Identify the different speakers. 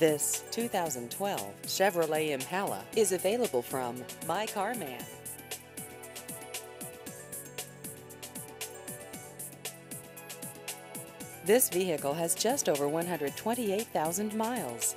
Speaker 1: This 2012 Chevrolet Impala is available from My Car Man. This vehicle has just over 128,000 miles.